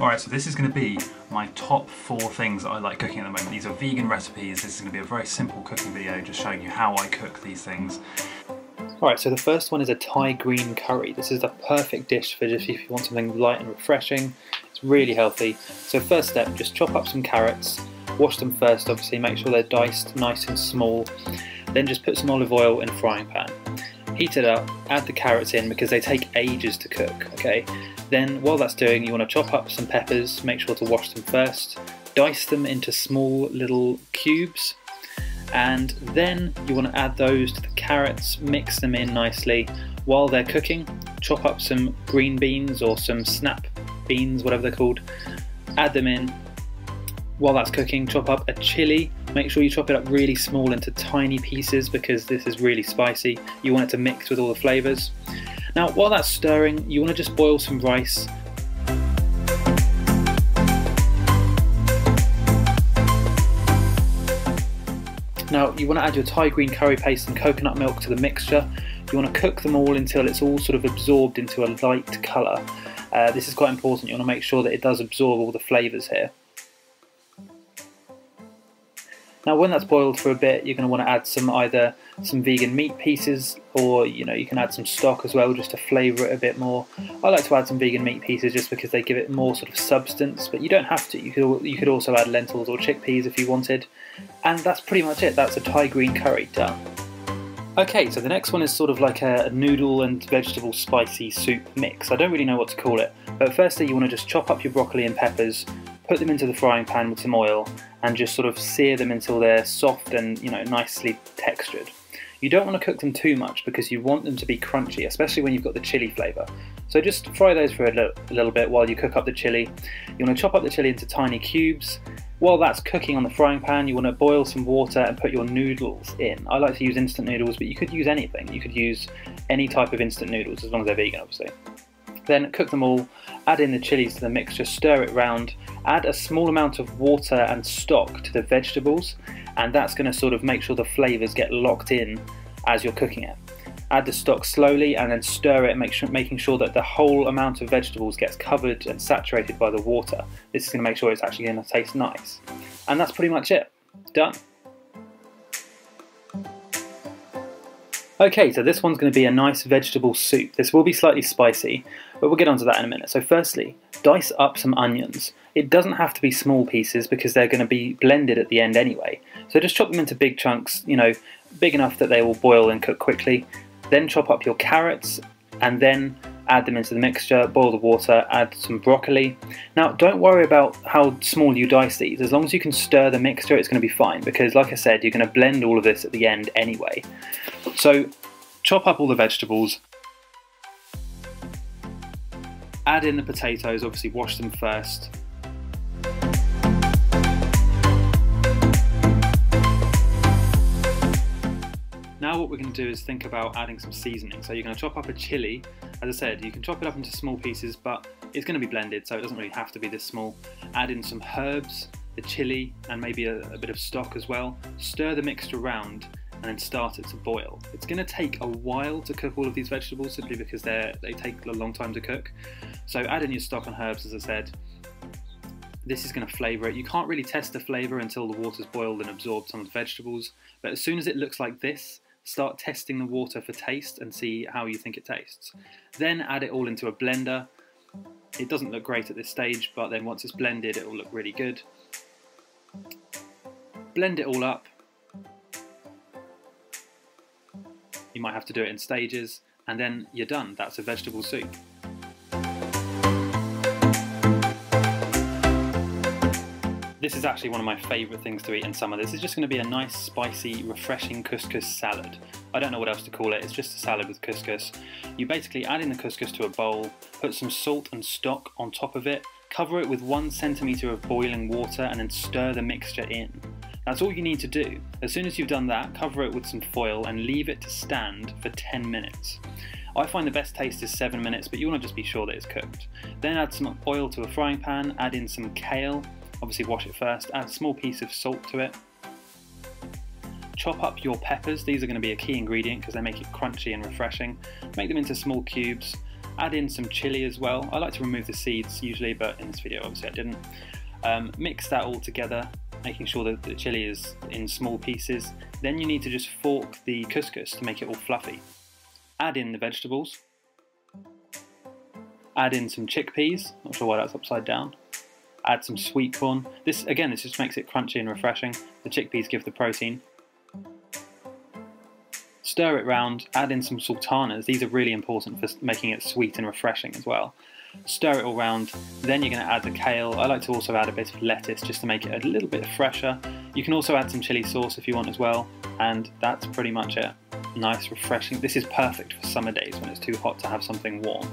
Alright, so this is going to be my top four things that I like cooking at the moment. These are vegan recipes. This is going to be a very simple cooking video just showing you how I cook these things. Alright, so the first one is a Thai green curry. This is the perfect dish for just if you want something light and refreshing. It's really healthy. So first step, just chop up some carrots. Wash them first, obviously, make sure they're diced nice and small. Then just put some olive oil in a frying pan. Heat it up, add the carrots in because they take ages to cook, okay? Then while that's doing, you want to chop up some peppers, make sure to wash them first, dice them into small little cubes, and then you want to add those to the carrots, mix them in nicely. While they're cooking, chop up some green beans or some snap beans, whatever they're called, add them in. While that's cooking, chop up a chili. Make sure you chop it up really small into tiny pieces because this is really spicy. You want it to mix with all the flavours. Now, while that's stirring, you want to just boil some rice. Now, you want to add your Thai green curry paste and coconut milk to the mixture. You want to cook them all until it's all sort of absorbed into a light colour. Uh, this is quite important, you want to make sure that it does absorb all the flavours here. Now when that's boiled for a bit, you're going to want to add some either some vegan meat pieces or you know you can add some stock as well just to flavour it a bit more. I like to add some vegan meat pieces just because they give it more sort of substance, but you don't have to. You could you could also add lentils or chickpeas if you wanted. And that's pretty much it. That's a Thai green curry done. Okay, so the next one is sort of like a, noodle and vegetable spicy soup mix. I don't really know what to call it, but firstly you want to just chop up your broccoli and peppers, put them into the frying pan with some oil and just sort of sear them until they're soft and you know nicely textured. You don't want to cook them too much because you want them to be crunchy, especially when you've got the chili flavour. So just fry those for a, li a little bit while you cook up the chili. You want to chop up the chili into tiny cubes. While that's cooking on the frying pan, you want to boil some water and put your noodles in. I like to use instant noodles, but you could use anything. You could use any type of instant noodles as long as they're vegan, obviously. Then cook them all, add in the chilies to the mixture, stir it round, add a small amount of water and stock to the vegetables, and that's going to sort of make sure the flavours get locked in as you're cooking it. Add the stock slowly and then stir it, sure, making sure that the whole amount of vegetables gets covered and saturated by the water. This is going to make sure it's actually going to taste nice. And that's pretty much it. Done. Okay, so this one's going to be a nice vegetable soup. This will be slightly spicy, but we'll get onto that in a minute. So firstly, dice up some onions. It doesn't have to be small pieces because they're going to be blended at the end anyway. So just chop them into big chunks, you know, big enough that they will boil and cook quickly. Then chop up your carrots and then add them into the mixture, boil the water, add some broccoli. Now don't worry about how small you dice these, as long as you can stir the mixture it's going to be fine because like I said you're going to blend all of this at the end anyway. So chop up all the vegetables, add in the potatoes, obviously wash them first, Now what we're going to do is think about adding some seasoning. So you're going to chop up a chili. As I said, you can chop it up into small pieces, but it's going to be blended, so it doesn't really have to be this small. Add in some herbs, the chili, and maybe a, a bit of stock as well. Stir the mixture around and then start it to boil. It's going to take a while to cook all of these vegetables simply because they they take a long time to cook. So add in your stock and herbs, as I said. This is going to flavour it. You can't really test the flavour until the water's boiled and absorbed some of the vegetables, but as soon as it looks like this, start testing the water for taste and see how you think it tastes. Then add it all into a blender. It doesn't look great at this stage, but then once it's blended, it will look really good. Blend it all up. You might have to do it in stages, and then you're done. That's a vegetable soup. This is actually one of my favourite things to eat in summer. This is just going to be a nice, spicy, refreshing couscous salad. I don't know what else to call it, it's just a salad with couscous. You basically add in the couscous to a bowl, put some salt and stock on top of it, cover it with one centimetre of boiling water and then stir the mixture in. That's all you need to do. As soon as you've done that, cover it with some foil and leave it to stand for 10 minutes. I find the best taste is 7 minutes, but you want to just be sure that it's cooked. Then add some oil to a frying pan, add in some kale, Obviously wash it first, add a small piece of salt to it. Chop up your peppers, these are going to be a key ingredient because they make it crunchy and refreshing. Make them into small cubes, Add in some chili as well. I like to remove the seeds usually, but in this video obviously I didn't. Um, mix that all together, making sure that the chili is in small pieces. Then you need to just fork the couscous to make it all fluffy. Add in the vegetables. Add in some chickpeas, not sure why that's upside down. Add some sweet corn. This again, this just makes it crunchy and refreshing. The chickpeas give the protein. Stir it round, add in some sultanas. These are really important for making it sweet and refreshing as well. Stir it all round, then you're going to add the kale. I like to also add a bit of lettuce just to make it a little bit fresher. You can also add some chili sauce if you want as well, and that's pretty much it. Nice, refreshing. This is perfect for summer days when it's too hot to have something warm.